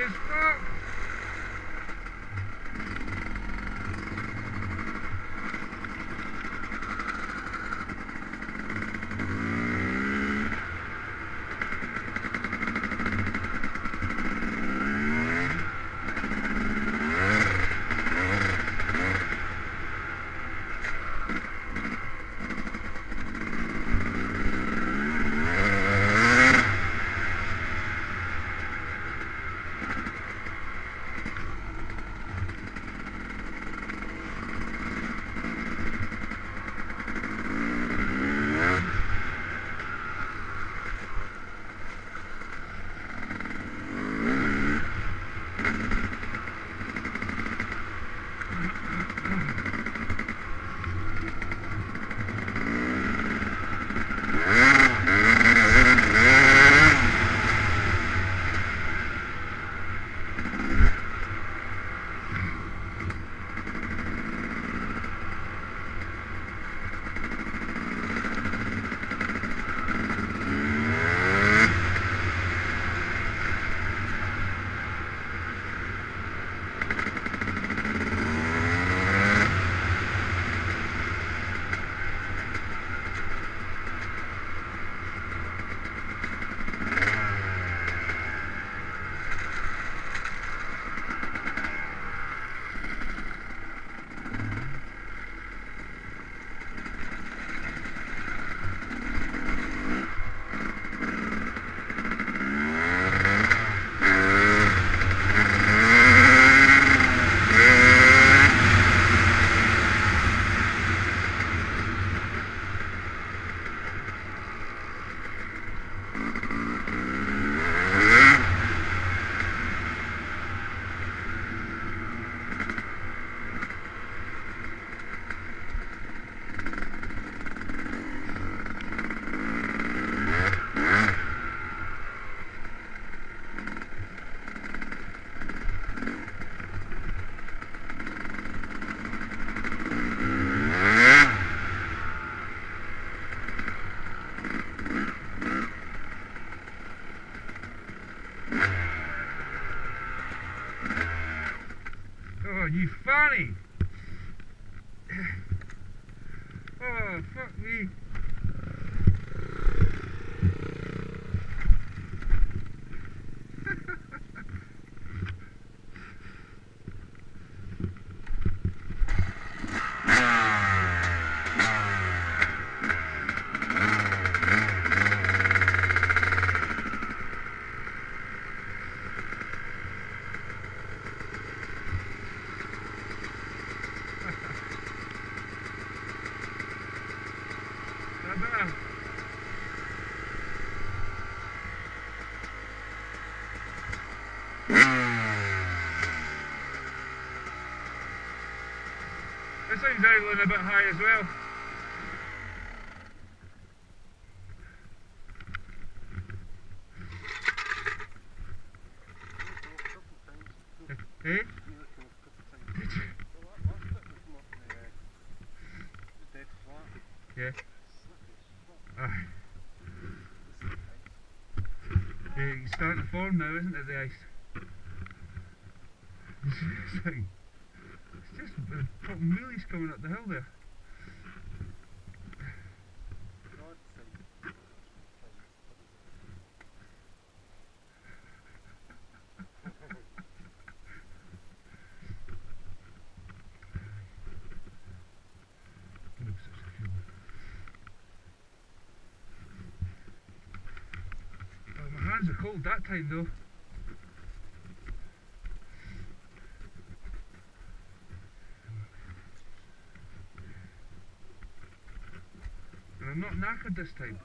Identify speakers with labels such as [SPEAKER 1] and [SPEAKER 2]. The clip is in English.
[SPEAKER 1] desculpa. Oh, you funny. Oh, fuck me. Ta-da. This thing's idling a bit high as well. Eh? Yeah. It's starting to form now, isn't it, the ice? it's just uh, fucking wheelies coming up the hill there. Hands are cold that time though. And I'm not knackered this time.